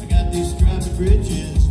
I got these striped bridges